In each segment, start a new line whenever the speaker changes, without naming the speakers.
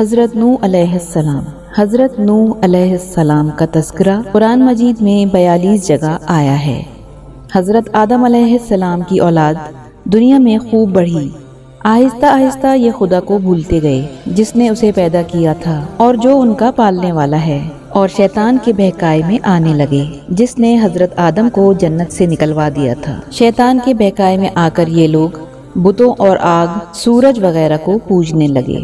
हज़रत नू अलैहिस्सलाम हज़रत नू अलैहिस्सलाम का तस्करा कुरान मजीद में बयालीस जगह आया है। हज़रत आदम अलैहिस्सलाम की औलाद दुनिया में खूब बढ़ी। आहिस्ता आहिस्ता ये खुदा को भूलते गए, जिसने उसे पैदा किया था और जो उनका पालने वाला है और शैतान के बहकाए में आने लगे, जिसने हज़रत आदम को जन्नत से निकलवा दिया था। शैतान के बहकाए में आकर ये लोग बुतों और आग, सूरज वगैरह को पूजने लगे।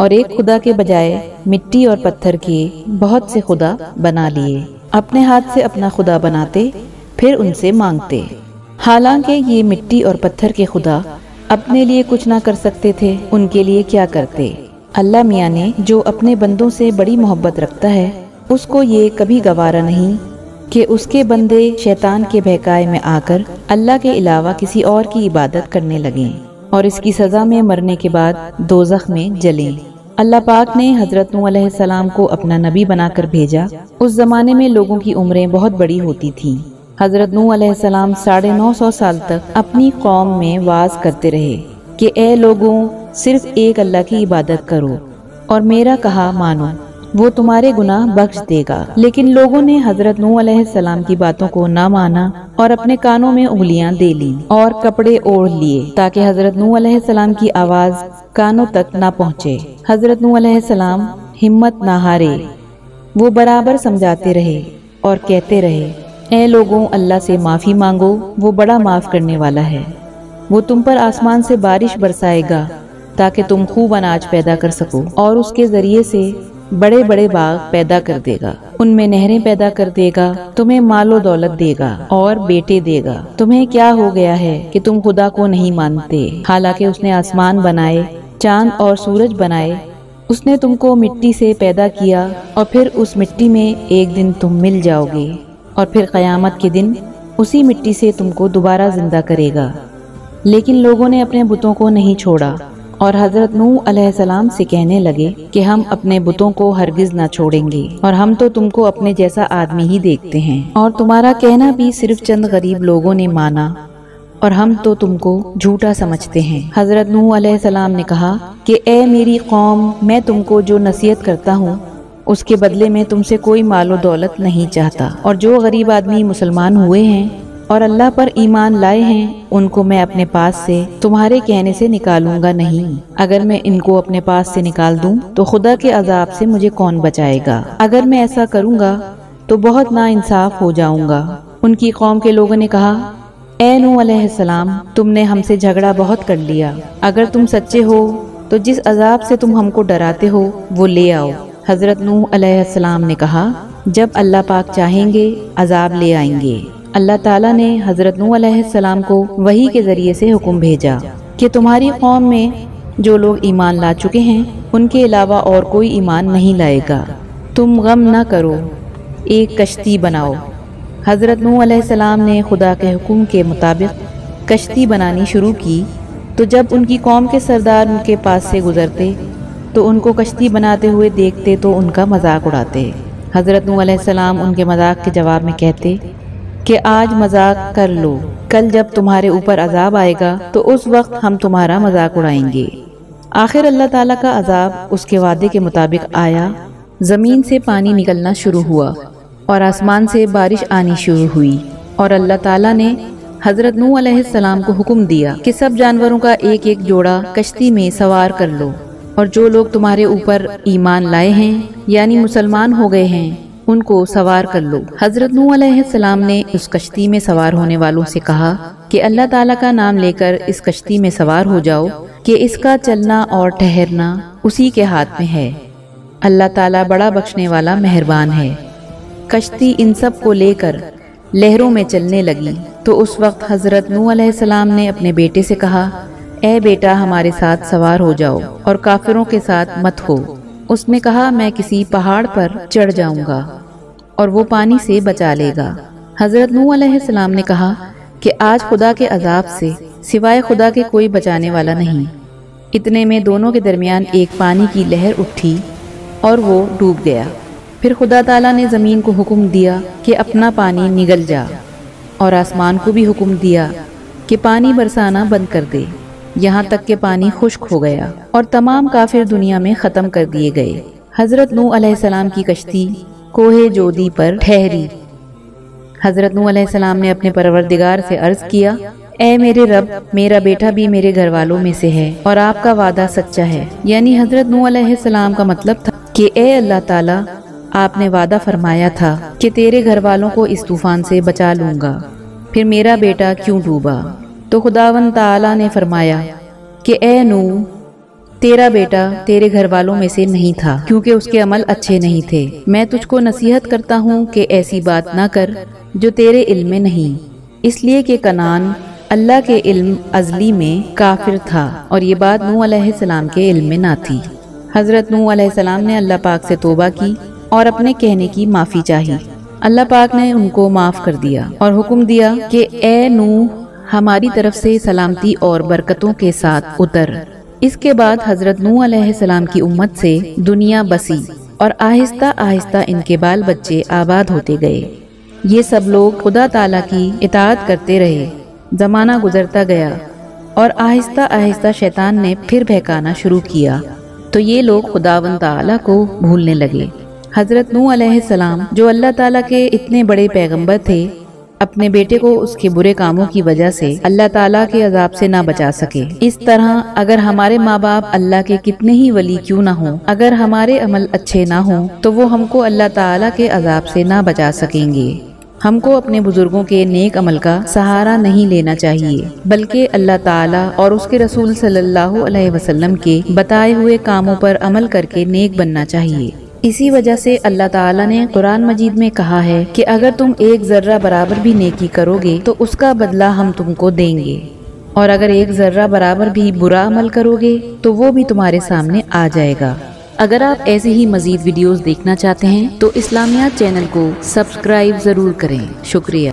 और एक खुदा के बजाय मिट्टी और पत्थर के बहुत से खुदा बना लिए। अपने हाथ से अपना खुदा बनाते, फिर उनसे मांगते। हालाँकि ये मिट्टी और पत्थर के खुदा अपने लिए कुछ ना कर सकते थे, उनके लिए क्या करते? अल्लाह मियाँ ने जो अपने बंदों से बड़ी मोहब्बत रखता है, उसको ये कभी गवारा नहीं कि उसके बंदे शैतान के बहकाए में आकर अल्लाह के अलावा किसी और की इबादत करने लगे और इसकी सज़ा में मरने के बाद दोजख में जलें। अल्लाह पाक ने हज़रत सलाम को अपना नबी बनाकर भेजा उस जमाने में लोगों की उम्रें बहुत बड़ी होती थीं। हज़रत सलाम साढ़े नौ सौ साल तक अपनी कौम में वाज करते रहे कि, ए लोगों, सिर्फ़ एक अल्लाह की इबादत करो और मेरा कहा मानो वो तुम्हारे गुनाह बख्श देगा। लेकिन लोगों ने हज़रत नू की बातों को न माना और अपने कानों में उंगलियाँ दे ली और कपड़े ओढ़ लिए ताकि हज़रत नू की आवाज़ कानों तक न पहुँचे। हज़रत नू हिम्मत न हारे। वो बराबर समझाते रहे और कहते रहे ए लोगों, अल्लाह से माफ़ी मांगो, वो बड़ा माफ़ करने वाला है। वो तुम पर आसमान से बारिश बरसाएगा ताकि तुम खूब अनाज पैदा कर सको और उसके ज़रिए से बड़े बड़े बाग पैदा कर देगा। उनमें नहरें पैदा कर देगा, तुम्हें मालो दौलत देगा और बेटे देगा। तुम्हें क्या हो गया है कि तुम खुदा को नहीं मानते? हालाँकि उसने आसमान बनाए, चाँद और सूरज बनाए, उसने तुमको मिट्टी से पैदा किया और फिर उस मिट्टी में एक दिन तुम मिल जाओगे और फिर क़यामत के दिन उसी मिट्टी से तुमको दोबारा ज़िंदा करेगा। लेकिन लोगों ने अपने बुतों को नहीं छोड़ा। और हज़रत नू सलाम से कहने लगे कि हम अपने बुतों को हरगिज ना छोड़ेंगे, और हम तो तुमको अपने जैसा आदमी ही देखते हैं। और तुम्हारा कहना भी सिर्फ़ चंद गरीब लोगों ने माना, और हम तो तुमको झूठा समझते हैं। हज़रत नू सलाम ने कहा कि, ए मेरी कौम, मैं तुमको जो नसीहत करता हूँ, उसके बदले में तुमसे कोई मालो दौलत नहीं चाहता। और जो गरीब आदमी मुसलमान हुए हैं और अल्लाह पर ईमान लाए हैं, उनको मैं अपने पास से तुम्हारे कहने से निकालूँगा नहीं। अगर मैं इनको अपने पास से निकाल दूँ तो खुदा के अजाब से मुझे कौन बचाएगा? अगर मैं ऐसा करूँगा तो बहुत ना इंसाफ हो जाऊँगा। उनकी कौम के लोगों ने कहा, ए नू सलाम, तुमने हमसे झगड़ा बहुत कर लिया। अगर तुम सच्चे हो तो जिस अजाब से तुम हमको डराते हो, वो ले आओ। हज़रत नू सलाम ने कहा, जब अल्लाह पाक चाहेंगे, अजाब ले आएँगे। अल्लाह ताला ने हज़रत नू सलाम को वही के ज़रिए से हुक्म भेजा कि तुम्हारी कौम में जो लोग ईमान ला चुके हैं, उनके अलावा और कोई ईमान नहीं लाएगा। तुम गम न करो, एक कश्ती बनाओ। हज़रत नू सलाम ने खुदा के हुक्म के मुताबिक कश्ती बनानी शुरू की। तो जब उनकी कौम के सरदार उनके पास से गुजरते तो उनको कश्ती बनाते हुए देखते तो उनका मज़ाक उड़ाते। हज़रत सलाम उनके मज़ाक के जवाब में कहते कि आज मज़ाक कर लो। कल जब तुम्हारे ऊपर अजाब आएगा तो उस वक्त हम तुम्हारा मज़ाक उड़ाएँगे। आखिर अल्लाह ताला का अजाब उसके वादे के मुताबिक आया। ज़मीन से पानी निकलना शुरू हुआ और आसमान से बारिश आनी शुरू हुई और अल्लाह ताला ने हज़रत नू सलाम को हुक्म दिया कि सब जानवरों का एक एक जोड़ा कश्ती में सवार कर लो और जो लोग तुम्हारे ऊपर ईमान लाए हैं, यानी मुसलमान हो गए हैं उनको सवार कर लो। हज़रत नू सलाम ने उस कश्ती में सवार होने वालों से कहा कि अल्लाह ताला का नाम लेकर इस कश्ती में सवार हो जाओ कि इसका चलना और ठहरना उसी के हाथ में है। अल्लाह ताला बड़ा बख्शने वाला मेहरबान है। कश्ती इन सबको लेकर लहरों में चलने लगी। तो उस वक्त हज़रत नू ने अपने बेटे से कहा, ए बेटा, हमारे साथ सवार हो जाओ और काफिरों के साथ मत हो। उसने कहा, मैं किसी पहाड़ पर चढ़ जाऊँगा। और वो पानी से बचा लेगा। हज़रत नू सलाम ने कहा कि आज खुदा के अजाब से सिवाय खुदा के कोई बचाने वाला नहीं। इतने में दोनों के दरमियान एक पानी की लहर उठी और वो डूब गया। फिर खुदा ताला ने ज़मीन को हुक्म दिया कि अपना पानी निगल जा और आसमान को भी हुक्म दिया कि पानी बरसाना बंद कर दे। यहाँ तक के पानी खुश्क हो गया और तमाम काफिर दुनिया में ख़त्म कर दिए गए। हज़रत नू अलैहिस्सलाम की कश्ती कोहे जोदी पर ठहरी। हज़रत नू अलैहिस्सलाम ने अपने परवरदिगार से अर्ज़ किया ए मेरे रब, मेरा बेटा भी मेरे घर वालों में से है और आपका वादा सच्चा है। यानी हज़रत नू अलैहिस्सलाम का मतलब था कि ए अल्लाह ताला, आपने वादा फरमाया था कि तेरे घर वालों को इस तूफ़ान से बचा लूँगा, फिर मेरा बेटा क्यों डूबा? तो खुदावन ताला ने फरमाया कि ए नू तेरा बेटा तेरे घर वालों में से नहीं था, क्योंकि उसके अमल अच्छे नहीं थे। मैं तुझको नसीहत करता हूँ कि ऐसी बात ना कर, जो तेरे इल्म में नहीं। इसलिए कि कनान, अल्लाह के इल्म अजली में काफिर था, और ये बात नू सलाम के इल्म में ना थी। हज़रत नू सलाम ने अल्लाह पाक से तोबा की और अपने कहने की माफ़ी चाही। अल्लाह पाक ने उनको माफ़ कर दिया और हुक्म दिया कि, ए नू हमारी तरफ़ से सलामती और बरकतों के साथ उतर। इसके बाद हज़रत नू सलाम की उम्मत से दुनिया बसी और आहिस्ता आहिस्ता इनके बाल बच्चे आबाद होते गए। ये सब लोग खुदा ताला की इतात करते रहे। जमाना गुजरता गया और आहिस्ता आहिस्ता शैतान ने फिर बहकाना शुरू किया। तो ये लोग खुदावन ताला को भूलने लगे। हज़रत नू सलाम, जो अल्लाह ताला के इतने बड़े पैगंबर थे अपने बेटे को उसके बुरे कामों की वजह से अल्लाह ताला के अजाब से ना बचा सके। इस तरह, अगर हमारे माँ बाप अल्लाह के कितने ही वली क्यों ना हो, अगर हमारे अमल अच्छे ना हो तो वो हमको अल्लाह ताला के अजाब से ना बचा सकेंगे। हमको अपने बुज़ुर्गों के नेक अमल का सहारा नहीं लेना चाहिए, बल्कि अल्लाह ताला और उसके रसूल सल्लल्लाहु अलैहि वसल्लम के बताए हुए कामों पर अमल करके नेक बनना चाहिए। इसी वजह से अल्लाह ताला ने कुरान मजीद में कहा है कि अगर तुम एक जर्रा बराबर भी नेकी करोगे तो उसका बदला हम तुमको देंगे। और अगर एक जर्रा बराबर भी बुरा अमल करोगे तो वो भी तुम्हारे सामने आ जाएगा। अगर आप ऐसे ही मजीद वीडियोस देखना चाहते हैं तो इस्लामिया चैनल को सब्सक्राइब ज़रूर करें। शुक्रिया।